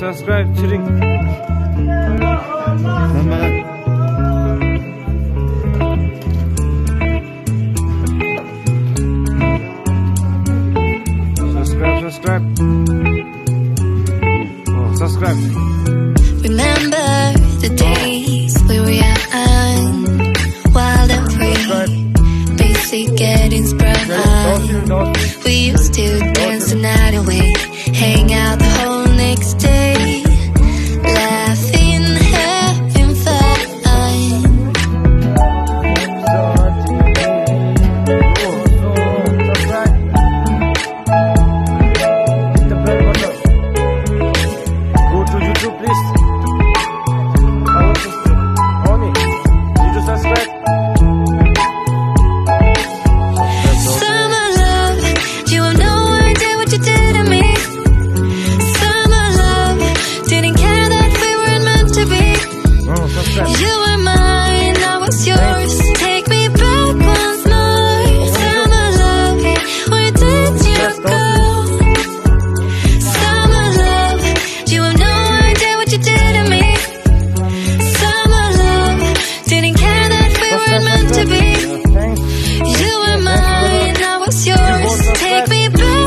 subscribe, chilling. Mama. Subscribe, subscribe. Oh, subscribe. Remember the days we were young, wild and free, basic getting sprung. We used to dance the night away, please. Take me back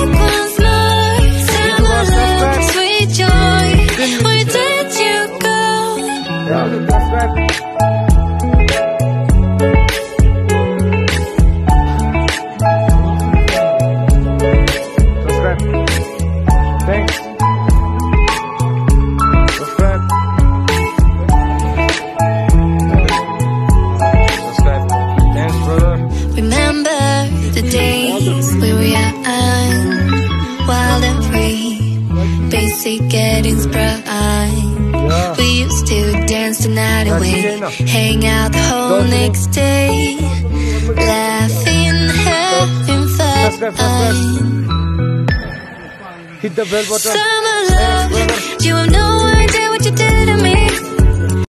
getting sprung. Yeah. We used to dance the night away, hang out the whole next day, laughing, having fun. Hit the bell button. Summer love, you have no